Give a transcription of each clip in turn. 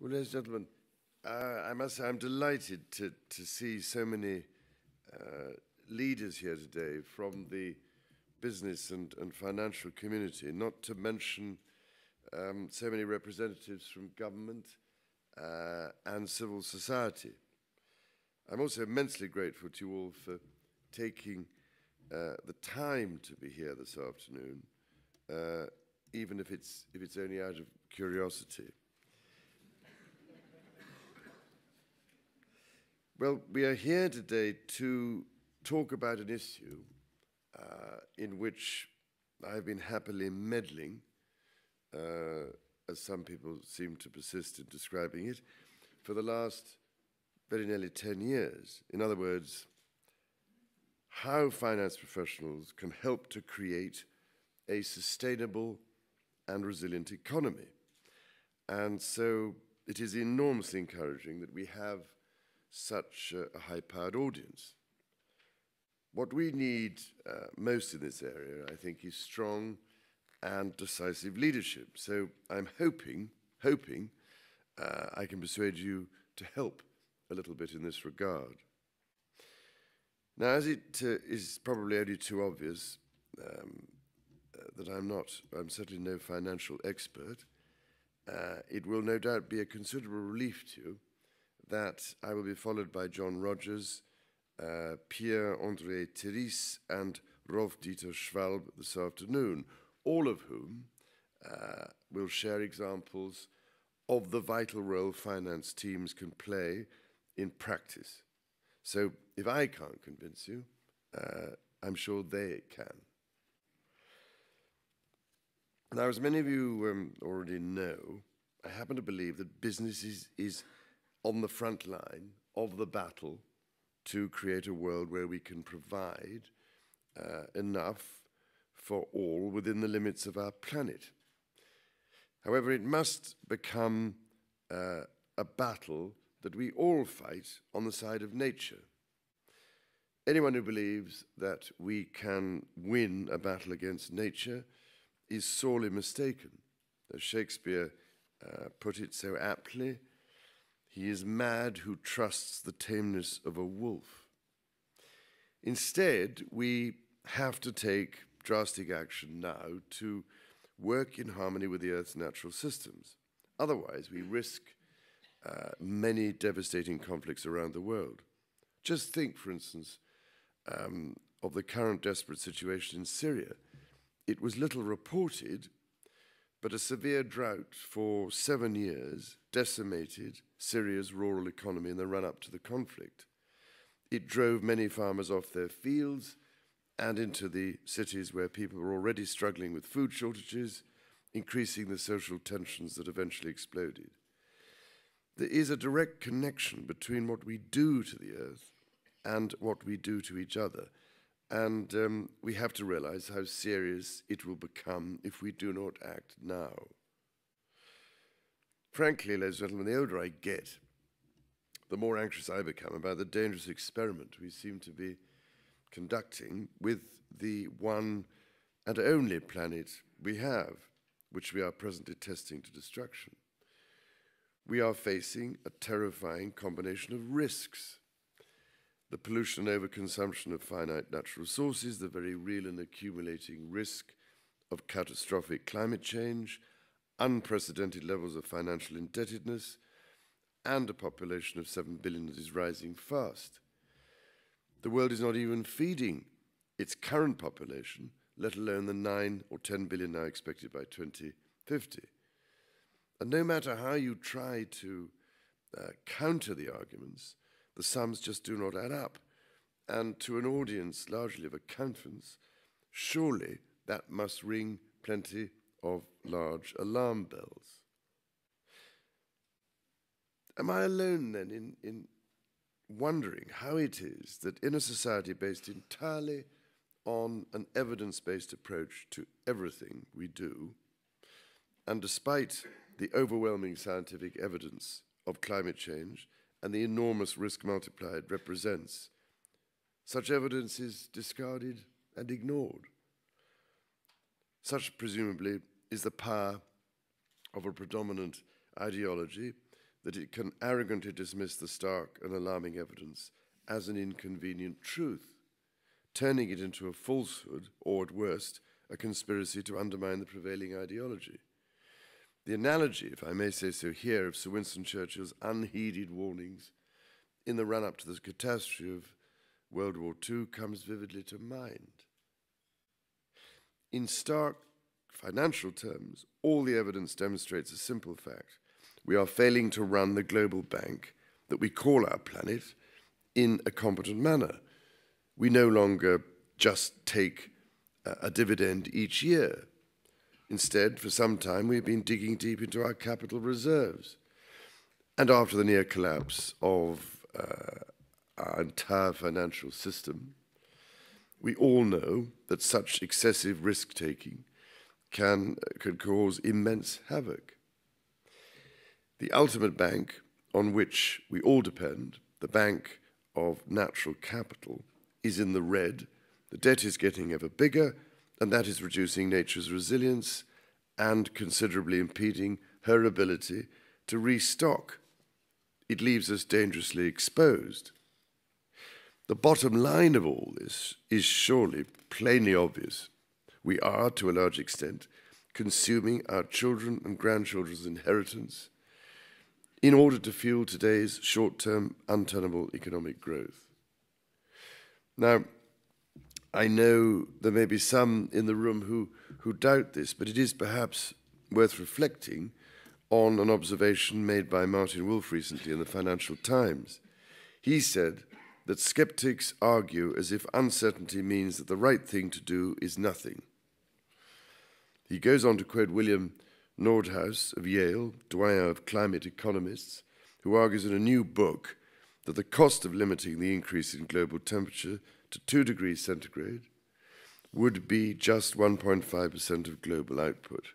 Well, ladies and gentlemen, uh, I must say I'm delighted to, to see so many uh, leaders here today from the business and, and financial community, not to mention um, so many representatives from government uh, and civil society. I'm also immensely grateful to you all for taking uh, the time to be here this afternoon, uh, even if it's, if it's only out of curiosity. Well, we are here today to talk about an issue uh, in which I've been happily meddling, uh, as some people seem to persist in describing it, for the last very nearly 10 years. In other words, how finance professionals can help to create a sustainable and resilient economy. And so it is enormously encouraging that we have such a high-powered audience. What we need uh, most in this area, I think, is strong and decisive leadership. So I'm hoping, hoping, uh, I can persuade you to help a little bit in this regard. Now, as it uh, is probably only too obvious um, uh, that I'm not, I'm certainly no financial expert, uh, it will no doubt be a considerable relief to you that I will be followed by John Rogers, uh, Pierre-André Terisse, and Rolf-Dieter Schwalb this afternoon, all of whom uh, will share examples of the vital role finance teams can play in practice. So if I can't convince you, uh, I'm sure they can. Now, as many of you um, already know, I happen to believe that business is, is on the front line of the battle to create a world where we can provide uh, enough for all within the limits of our planet. However, it must become uh, a battle that we all fight on the side of nature. Anyone who believes that we can win a battle against nature is sorely mistaken. As Shakespeare uh, put it so aptly, he is mad who trusts the tameness of a wolf. Instead, we have to take drastic action now to work in harmony with the Earth's natural systems. Otherwise, we risk uh, many devastating conflicts around the world. Just think, for instance, um, of the current desperate situation in Syria. It was little reported, but a severe drought for seven years decimated Syria's rural economy in the run up to the conflict. It drove many farmers off their fields and into the cities where people were already struggling with food shortages, increasing the social tensions that eventually exploded. There is a direct connection between what we do to the earth and what we do to each other. And um, we have to realize how serious it will become if we do not act now. Frankly, ladies and gentlemen, the older I get, the more anxious I become about the dangerous experiment we seem to be conducting with the one and only planet we have, which we are presently testing to destruction. We are facing a terrifying combination of risks the pollution and overconsumption of finite natural resources, the very real and accumulating risk of catastrophic climate change, unprecedented levels of financial indebtedness, and a population of 7 billion that is rising fast. The world is not even feeding its current population, let alone the 9 or 10 billion now expected by 2050. And no matter how you try to uh, counter the arguments, the sums just do not add up. And to an audience largely of accountants, surely that must ring plenty of large alarm bells. Am I alone then in, in wondering how it is that in a society based entirely on an evidence based approach to everything we do, and despite the overwhelming scientific evidence of climate change, and the enormous risk multiplier it represents. Such evidence is discarded and ignored. Such, presumably, is the power of a predominant ideology that it can arrogantly dismiss the stark and alarming evidence as an inconvenient truth, turning it into a falsehood, or at worst, a conspiracy to undermine the prevailing ideology. The analogy, if I may say so here, of Sir Winston Churchill's unheeded warnings in the run up to the catastrophe of World War II comes vividly to mind. In stark financial terms, all the evidence demonstrates a simple fact. We are failing to run the global bank that we call our planet in a competent manner. We no longer just take uh, a dividend each year. Instead, for some time, we've been digging deep into our capital reserves. And after the near collapse of uh, our entire financial system, we all know that such excessive risk taking can, can cause immense havoc. The ultimate bank on which we all depend, the bank of natural capital, is in the red. The debt is getting ever bigger, and that is reducing nature's resilience and considerably impeding her ability to restock. It leaves us dangerously exposed. The bottom line of all this is surely plainly obvious. We are, to a large extent, consuming our children and grandchildren's inheritance in order to fuel today's short term, untenable economic growth. Now, I know there may be some in the room who, who doubt this, but it is perhaps worth reflecting on an observation made by Martin Wolf recently in the Financial Times. He said, that skeptics argue as if uncertainty means that the right thing to do is nothing. He goes on to quote William Nordhaus of Yale, doyen of climate economists, who argues in a new book that the cost of limiting the increase in global temperature to 2 degrees centigrade would be just 1.5% of global output,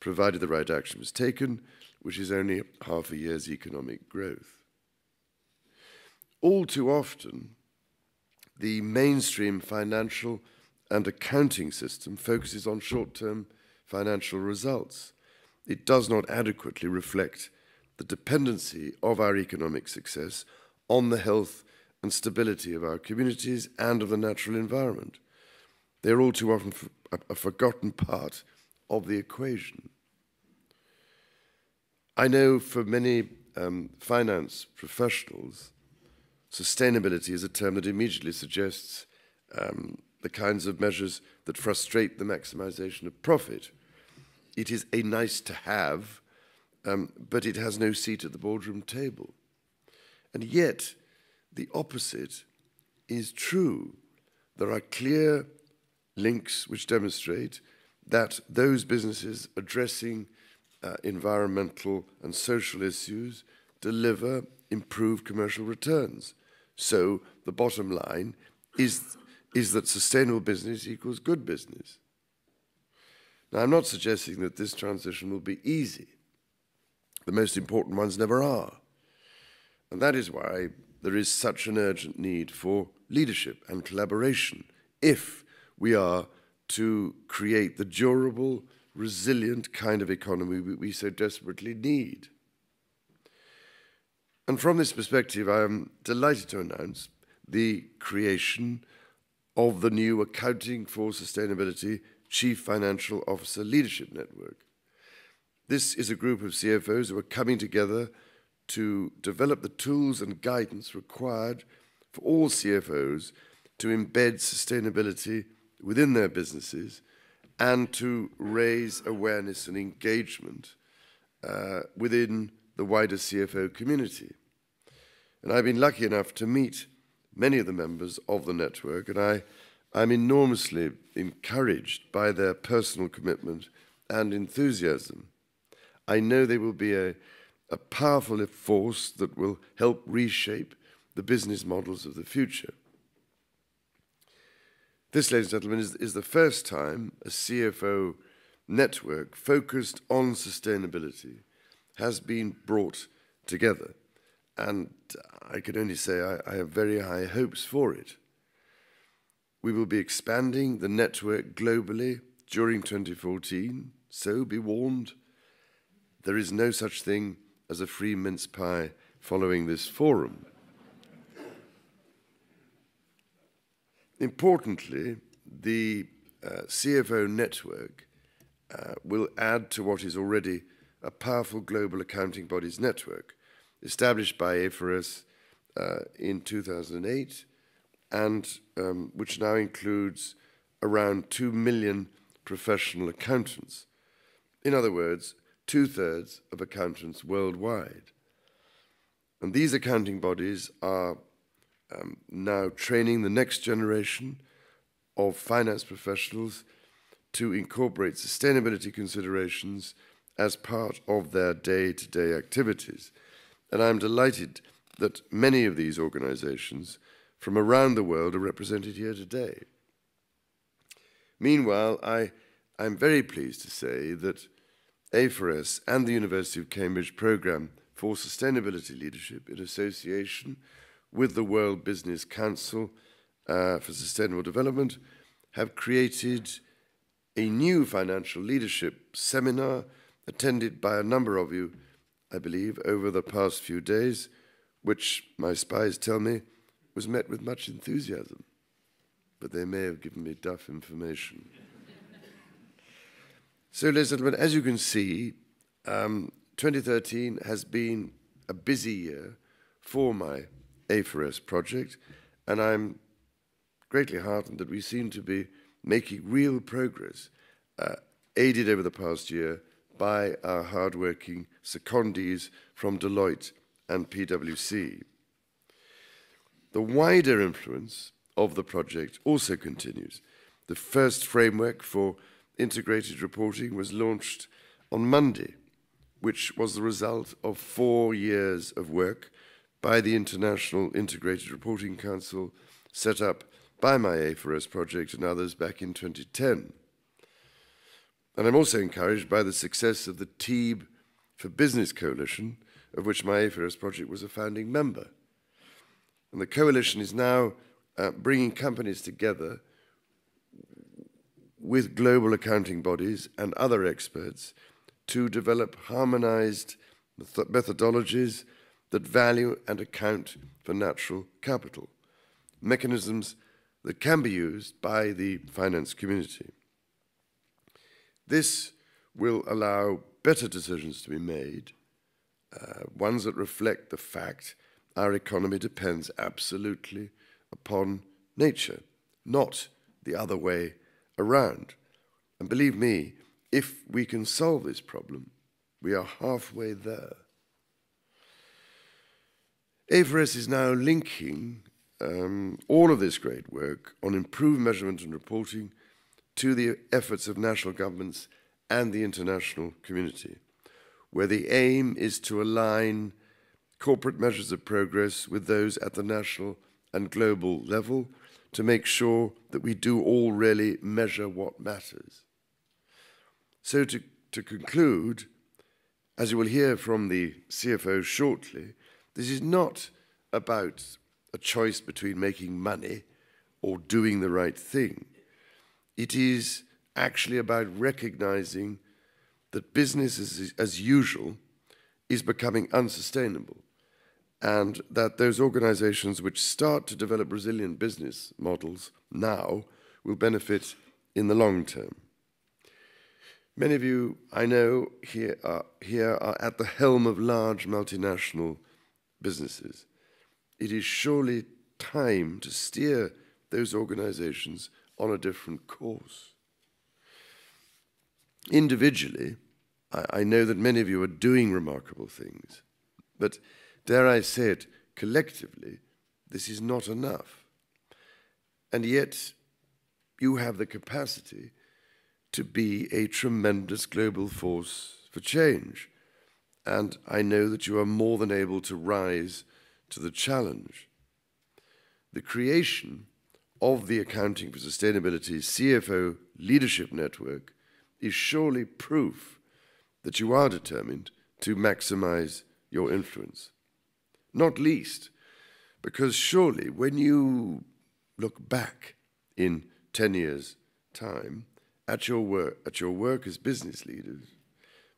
provided the right action was taken, which is only half a year's economic growth all too often, the mainstream financial and accounting system focuses on short term financial results. It does not adequately reflect the dependency of our economic success on the health and stability of our communities and of the natural environment. They're all too often a forgotten part of the equation. I know for many um, finance professionals, Sustainability is a term that immediately suggests um, the kinds of measures that frustrate the maximization of profit. It is a nice to have, um, but it has no seat at the boardroom table. And yet, the opposite is true. There are clear links which demonstrate that those businesses addressing uh, environmental and social issues deliver improved commercial returns. So the bottom line is, is that sustainable business equals good business. Now, I'm not suggesting that this transition will be easy. The most important ones never are. And that is why there is such an urgent need for leadership and collaboration if we are to create the durable, resilient kind of economy we so desperately need. And from this perspective, I am delighted to announce the creation of the new Accounting for Sustainability Chief Financial Officer Leadership Network. This is a group of CFOs who are coming together to develop the tools and guidance required for all CFOs to embed sustainability within their businesses and to raise awareness and engagement uh, within the wider CFO community. And I've been lucky enough to meet many of the members of the network, and I, I'm enormously encouraged by their personal commitment and enthusiasm. I know they will be a, a powerful force that will help reshape the business models of the future. This, ladies and gentlemen, is, is the first time a CFO network focused on sustainability has been brought together. And I can only say I, I have very high hopes for it. We will be expanding the network globally during 2014, so be warned, there is no such thing as a free mince pie following this forum. Importantly, the uh, CFO network uh, will add to what is already a powerful global accounting bodies network established by A4S uh, in 2008 and um, which now includes around 2 million professional accountants. In other words, two thirds of accountants worldwide. And these accounting bodies are um, now training the next generation of finance professionals to incorporate sustainability considerations as part of their day to day activities. And I'm delighted that many of these organizations from around the world are represented here today. Meanwhile, I, I'm very pleased to say that A4S and the University of Cambridge Programme for Sustainability Leadership, in association with the World Business Council uh, for Sustainable Development, have created a new financial leadership seminar attended by a number of you, I believe, over the past few days, which my spies tell me was met with much enthusiasm, but they may have given me duff information. So, ladies and gentlemen, as you can see, um, 2013 has been a busy year for my A4S project, and I'm greatly heartened that we seem to be making real progress, uh, aided over the past year by our hardworking secondees from Deloitte and PwC. The wider influence of the project also continues. The first framework for integrated reporting was launched on Monday, which was the result of four years of work by the International Integrated Reporting Council set up by my A4S project and others back in 2010. And I'm also encouraged by the success of the TEEB for Business Coalition, of which my A4S project was a founding member. And the coalition is now uh, bringing companies together with global accounting bodies and other experts to develop harmonized methodologies that value and account for natural capital, mechanisms that can be used by the finance community. This will allow better decisions to be made, uh, ones that reflect the fact our economy depends absolutely upon nature, not the other way around. And believe me, if we can solve this problem, we are halfway there. A4S is now linking um, all of this great work on improved measurement and reporting to the efforts of national governments and the international community, where the aim is to align corporate measures of progress with those at the national and global level to make sure that we do all really measure what matters. So, to, to conclude, as you will hear from the CFO shortly, this is not about a choice between making money or doing the right thing. It is actually about recognizing that business as, as usual is becoming unsustainable and that those organizations which start to develop resilient business models now will benefit in the long term. Many of you, I know, here are, here are at the helm of large multinational businesses. It is surely time to steer those organizations on a different course. Individually, I, I know that many of you are doing remarkable things, but Dare I say it, collectively, this is not enough. And yet, you have the capacity to be a tremendous global force for change. And I know that you are more than able to rise to the challenge. The creation of the Accounting for Sustainability CFO Leadership Network is surely proof that you are determined to maximize your influence not least because surely when you look back in 10 years' time at your work, at your work as business leaders,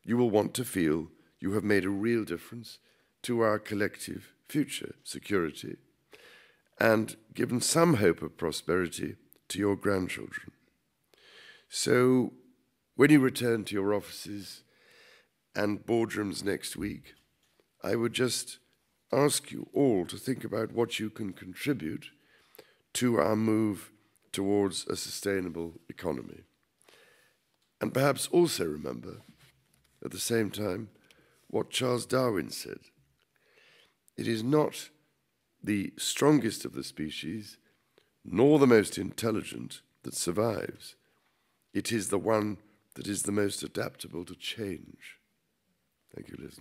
you will want to feel you have made a real difference to our collective future security and given some hope of prosperity to your grandchildren. So, when you return to your offices and boardrooms next week, I would just ask you all to think about what you can contribute to our move towards a sustainable economy. And perhaps also remember, at the same time, what Charles Darwin said. It is not the strongest of the species, nor the most intelligent, that survives. It is the one that is the most adaptable to change. Thank you, Liz.